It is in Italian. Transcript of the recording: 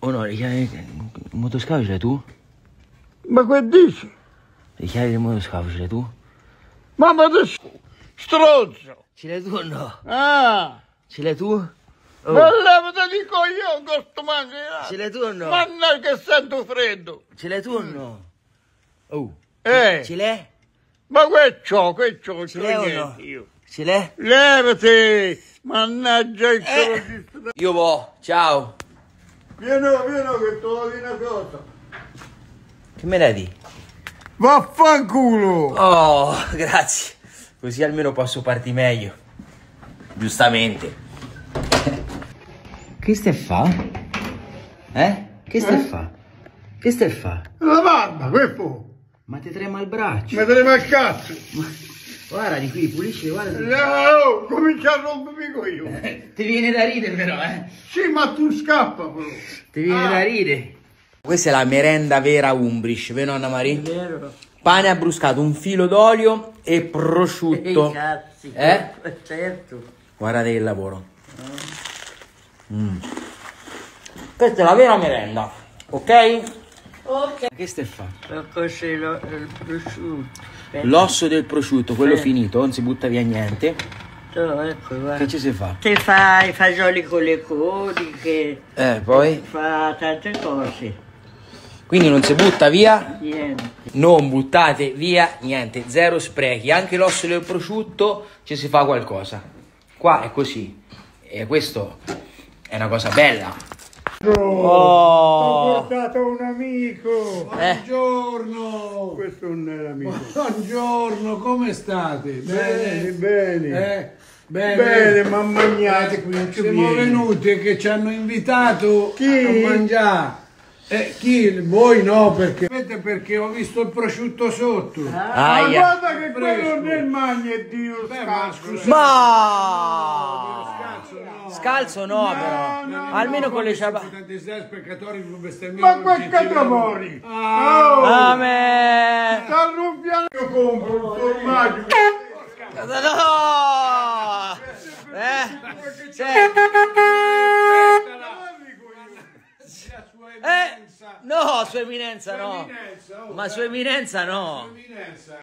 Oh no, le chiavi il motoscafo ce l'hai tu? Ma che dici? Le chiavi del motoscafo ce l'hai tu? Mamma te stronzo! Ce l'hai tu o no? Ah! Ce l'hai tu? Oh, Ma levati di coglione con sto mangiare! ce l'hai tu o no? Manna che sento freddo! Ce l'hai tu o no? Oh, Eh! ce l'hai? Ma che c'ho, che c'ho, Ce l'hai o no? io! Ce l'hai? Levati! Mannaggia il Eh. Io vo, ciao. Vieni, vieni che voglio dire una cosa! Che me la di? Vaffanculo! Oh, grazie. Così almeno posso parti meglio. Giustamente. Che stai a fa? Eh? Che stai a fa? Che stai a fa? La barba, che fu? Ma ti trema il braccio. Mi trema il cazzo! Guarda di qui, pulisci, guarda. No, comincia a rompermi io! Ti viene da ridere però, eh? Sì, ma tu scappa però! Ti viene Ah. da ridere. Questa è la merenda vera Umbrish, vero Anna Maria? Vero? Pane abbruscato, un filo d'olio e prosciutto. Ehi, cazzi, Eh? certo. Guardate che lavoro. Mm. Questa è la vera merenda, ok? Ok. Che stai fa? Così il prosciutto. L'osso del prosciutto, quello Sì. finito, non si butta via niente. Ecco, ecco, guarda. Che ci si fa? Ti fa i fagioli con le codiche, Eh, poi? fa tante cose. Quindi non si butta via, Niente. non buttate via niente, zero sprechi. Anche l'osso del prosciutto ci si fa qualcosa. Qua è così. E questo è una cosa bella. Ho portato un amico! Eh. Buongiorno! Questo non è l'amico. Buongiorno, come state? Bene, bene. Eh, bene. Bene, ma mangiate qui, non ci Siamo vieni. venuti che ci hanno invitato Chi? a mangiare. Eh, chi? Voi no, perché Sapete perché ho visto il prosciutto sotto. Ma Aia. guarda che quello non è il magno è Dio Beh, ma scazzo. scusa- Ma no. scalzo no, però. no, Almeno con le ciabatte. Ma ciccione. catamori! Ah, Oh! Amen. Sta arrabbiando! Io compro un formaggio! No! Eh? Cioè, eh? eminenza. No, sua eminenza no. Eminenza, oh, Ma sua eminenza no. eminenza.